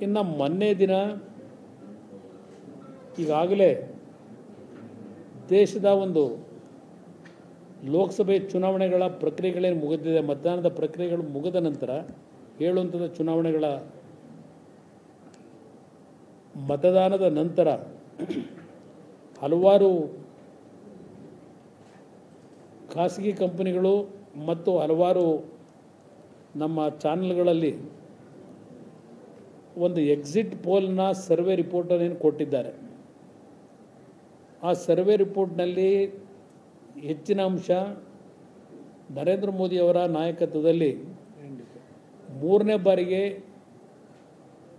ಇನ್ನು ಮೊನ್ನೆ ದಿನ ಈಗಾಗಲೇ ದೇಶದ ಒಂದು ಲೋಕಸಭೆ ಚುನಾವಣೆಗಳ ಪ್ರಕ್ರಿಯೆಗಳೇನು ಮುಗಿದಿದೆ, ಮತದಾನದ ಪ್ರಕ್ರಿಯೆಗಳು ಮುಗಿದ ನಂತರ ಹಂತದ ಚುನಾವಣೆಗಳ ಮತದಾನದ ನಂತರ ಹಲವಾರು ಖಾಸಗಿ ಕಂಪನಿಗಳು ಮತ್ತು ಹಲವಾರು ನಮ್ಮ ಚಾನಲ್ಗಳಲ್ಲಿ ಒಂದು ಎಕ್ಸಿಟ್ ಪೋಲ್ನ ಸರ್ವೆ ರಿಪೋರ್ಟನ್ನು ಕೊಟ್ಟಿದ್ದಾರೆ? ಆ ಸರ್ವೆ ರಿಪೋರ್ಟ್ನಲ್ಲಿ ಹೆಚ್ಚಿನ ಅಂಶ ನರೇಂದ್ರ ಮೋದಿಯವರ ನಾಯಕತ್ವದಲ್ಲಿ ಮೂರನೇ ಬಾರಿಗೆ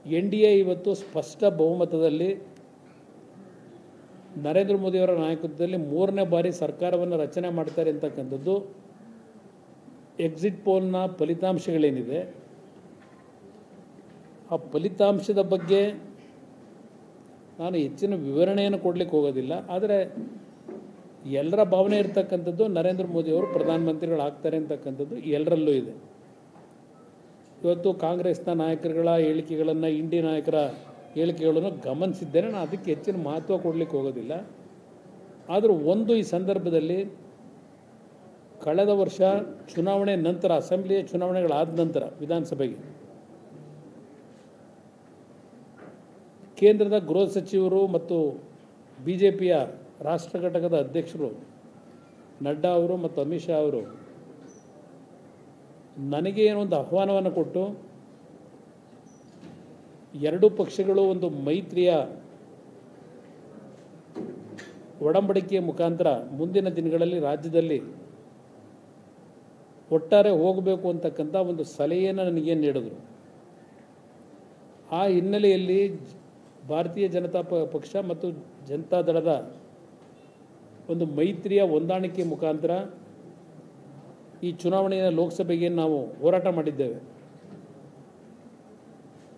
ಎನ್ ಡಿ ಎ ಇವತ್ತು ಸ್ಪಷ್ಟ ಬಹುಮತದಲ್ಲಿ ನರೇಂದ್ರ ಮೋದಿಯವರ ನಾಯಕತ್ವದಲ್ಲಿ ಮೂರನೇ ಬಾರಿ ಸರ್ಕಾರವನ್ನು ರಚನೆ ಮಾಡ್ತಾರೆ ಅಂತಕ್ಕಂಥದ್ದು. ಎಕ್ಸಿಟ್ ಪೋಲ್ನ ಫಲಿತಾಂಶಗಳೇನಿದೆ? ಆ ಫಲಿತಾಂಶದ ಬಗ್ಗೆ ನಾನು ಹೆಚ್ಚಿನ ವಿವರಣೆಯನ್ನು ಕೊಡಲಿಕ್ಕೆ ಹೋಗೋದಿಲ್ಲ. ಆದರೆ ಎಲ್ಲರ ಭಾವನೆ ಇರ್ತಕ್ಕಂಥದ್ದು ನರೇಂದ್ರ ಮೋದಿಯವರು ಪ್ರಧಾನಮಂತ್ರಿಗಳು ಆಗ್ತಾರೆ ಅಂತಕ್ಕಂಥದ್ದು ಎಲ್ಲರಲ್ಲೂ ಇದೆ. ಇವತ್ತು ಕಾಂಗ್ರೆಸ್ನ ನಾಯಕರುಗಳ ಹೇಳಿಕೆಗಳನ್ನು ಇಂಡಿ ನಾಯಕರ ಹೇಳಿಕೆಗಳನ್ನು ಗಮನಿಸಿದ್ದೇನೆ. ನಾನು ಅದಕ್ಕೆ ಹೆಚ್ಚಿನ ಮಹತ್ವ ಕೊಡಲಿಕ್ಕೆ ಹೋಗೋದಿಲ್ಲ. ಆದರೂ ಒಂದು ಈ ಸಂದರ್ಭದಲ್ಲಿ ಕಳೆದ ವರ್ಷ ಚುನಾವಣೆ ನಂತರ, ಅಸೆಂಬ್ಲಿಯ ಚುನಾವಣೆಗಳಾದ ನಂತರ, ವಿಧಾನಸಭೆಗೆ ಕೇಂದ್ರದ ಗೃಹ ಸಚಿವರು ಮತ್ತು ಬಿ ಜೆ ಪಿಯ ರಾಷ್ಟ್ರ ಘಟಕದ ಅಧ್ಯಕ್ಷರು ನಡ್ಡಾ ಅವರು ಮತ್ತು ಅಮಿತ್ ಶಾ ಅವರು ನನಗೆ ಏನೊಂದು ಆಹ್ವಾನವನ್ನು ಕೊಟ್ಟು ಎರಡೂ ಪಕ್ಷಗಳು ಒಂದು ಮೈತ್ರಿಯ ಒಡಂಬಡಿಕೆಯ ಮುಖಾಂತರ ಮುಂದಿನ ದಿನಗಳಲ್ಲಿ ರಾಜ್ಯದಲ್ಲಿ ಒಟ್ಟಾರೆ ಹೋಗಬೇಕು ಅಂತಕ್ಕಂಥ ಒಂದು ಸಲಹೆಯನ್ನು ನನಗೇನು ನೀಡಿದ್ರು. ಆ ಹಿನ್ನೆಲೆಯಲ್ಲಿ ಭಾರತೀಯ ಜನತಾ ಪಕ್ಷ ಮತ್ತು ಜನತಾದಳದ ಒಂದು ಮೈತ್ರಿಯ ಹೊಂದಾಣಿಕೆ ಮುಖಾಂತರ ಈ ಚುನಾವಣೆಯ ಲೋಕಸಭೆಗೆ ನಾವು ಹೋರಾಟ ಮಾಡಿದ್ದೇವೆ.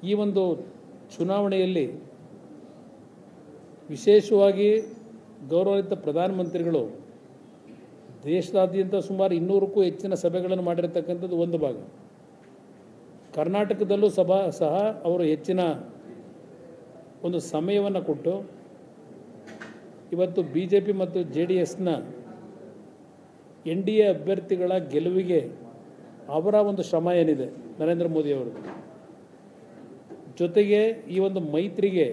ಈ ಒಂದು ಚುನಾವಣೆಯಲ್ಲಿ ವಿಶೇಷವಾಗಿ ಗೌರವಾನ್ವಿತ ಪ್ರಧಾನಮಂತ್ರಿಗಳು ದೇಶದಾದ್ಯಂತ ಸುಮಾರು ಇನ್ನೂರಕ್ಕೂ ಹೆಚ್ಚಿನ ಸಭೆಗಳನ್ನು ಮಾಡಿರತಕ್ಕಂಥದ್ದು ಒಂದು ಭಾಗ. ಕರ್ನಾಟಕದಲ್ಲೂ ಸಭಾ ಸಹ ಅವರು ಹೆಚ್ಚಿನ ಒಂದು ಸಮಯವನ್ನು ಕೊಟ್ಟು ಇವತ್ತು ಬಿ ಜೆ ಪಿ ಮತ್ತು ಜೆ ಡಿ ಎಸ್ನ ಎನ್ ಡಿ ಎ ಅಭ್ಯರ್ಥಿಗಳ ಗೆಲುವಿಗೆ ಅವರ ಒಂದು ಶ್ರಮ ಏನಿದೆ, ನರೇಂದ್ರ ಮೋದಿಯವರು ಜೊತೆಗೆ ಈ ಒಂದು ಮೈತ್ರಿಗೆ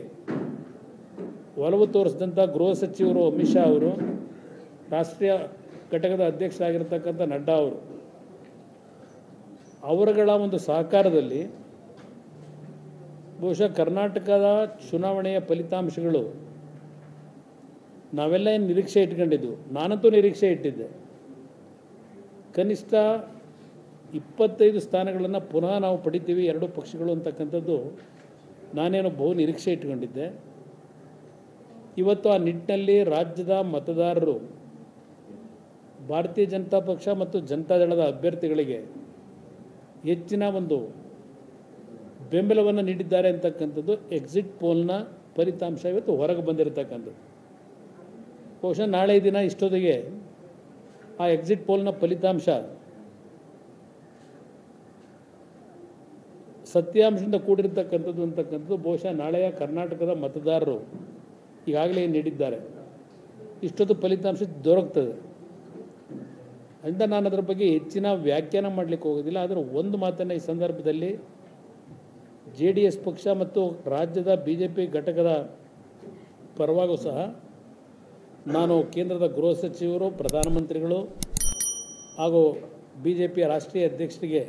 ಒಲವು ತೋರಿಸಿದಂಥ ಗೃಹ ಸಚಿವರು ಅಮಿತ್ ಶಾ ಅವರು, ರಾಷ್ಟ್ರೀಯ ಘಟಕದ ಅಧ್ಯಕ್ಷರಾಗಿರ್ತಕ್ಕಂಥ ನಡ್ಡಾ ಅವರು, ಅವರುಗಳ ಒಂದು ಸಹಕಾರದಲ್ಲಿ ಬಹುಶಃ ಕರ್ನಾಟಕದ ಚುನಾವಣೆಯ ಫಲಿತಾಂಶಗಳು ನಾವೆಲ್ಲ ಏನು ನಿರೀಕ್ಷೆ ಇಟ್ಕೊಂಡಿದ್ದು ನಾನಂತೂ ನಿರೀಕ್ಷೆ ಇಟ್ಟಿದ್ದೆ. ಕನಿಷ್ಠ ಇಪ್ಪತ್ತೈದು ಸ್ಥಾನಗಳನ್ನು ಪುನಃ ನಾವು ಪಡಿತೀವಿ, ಎರಡು ಪಕ್ಷಗಳು ಅಂತಕ್ಕಂಥದ್ದು ನಾನೇನು ಬಹು ನಿರೀಕ್ಷೆ ಇಟ್ಕೊಂಡಿದ್ದೆ. ಇವತ್ತು ಆ ನಿಟ್ಟಿನಲ್ಲಿ ರಾಜ್ಯದ ಮತದಾರರು, ಭಾರತೀಯ ಜನತಾ ಪಕ್ಷ ಮತ್ತು ಜನತಾದಳದ ಅಭ್ಯರ್ಥಿಗಳಿಗೆ ಹೆಚ್ಚಿನ ಒಂದು ಬೆಂಬಲವನ್ನು ನೀಡಿದ್ದಾರೆ ಅಂತಕ್ಕಂಥದ್ದು ಎಕ್ಸಿಟ್ ಪೋಲ್ನ ಫಲಿತಾಂಶ ಇವತ್ತು ಹೊರಗೆ ಬಂದಿರತಕ್ಕಂಥದ್ದು. ಬಹುಶಃ ನಾಳೆ ದಿನ ಇಷ್ಟೊತ್ತಿಗೆ ಆ ಎಕ್ಸಿಟ್ ಪೋಲ್ನ ಫಲಿತಾಂಶ ಸತ್ಯಾಂಶದಿಂದ ಕೂಡಿರ್ತಕ್ಕಂಥದ್ದು ಅಂತಕ್ಕಂಥದ್ದು ಬಹುಶಃ ನಾಳೆಯ ಕರ್ನಾಟಕದ ಮತದಾರರು ಈಗಾಗಲೇ ನೀಡಿದ್ದಾರೆ. ಇಷ್ಟೊತ್ತು ಫಲಿತಾಂಶ ದೊರಕ್ತದೆ. ಅಂತ ನಾನು ಅದರ ಬಗ್ಗೆ ಹೆಚ್ಚಿನ ವ್ಯಾಖ್ಯಾನ ಮಾಡಲಿಕ್ಕೆ ಹೋಗೋದಿಲ್ಲ, ಆದರೆ ಒಂದು ಮಾತನ್ನು ಈ ಸಂದರ್ಭದಲ್ಲಿ ಜೆ ಡಿ ಎಸ್ ಪಕ್ಷ ಮತ್ತು ರಾಜ್ಯದ ಬಿ ಜೆ ಪಿ ಘಟಕದ ಪರವಾಗೂ ಸಹ ನಾನು ಕೇಂದ್ರದ ಗೃಹ ಸಚಿವರು, ಪ್ರಧಾನಮಂತ್ರಿಗಳು ಹಾಗೂ ಬಿ ಜೆ ಪಿಯ ರಾಷ್ಟ್ರೀಯ ಅಧ್ಯಕ್ಷರಿಗೆ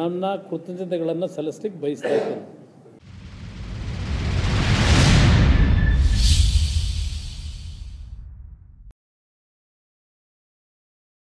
ನನ್ನ ಕೃತಜ್ಞತೆಗಳನ್ನು ಸಲ್ಲಿಸ್ಲಿಕ್ಕೆ ಬಯಸ್ತಾ ಇದ್ದೇನೆ.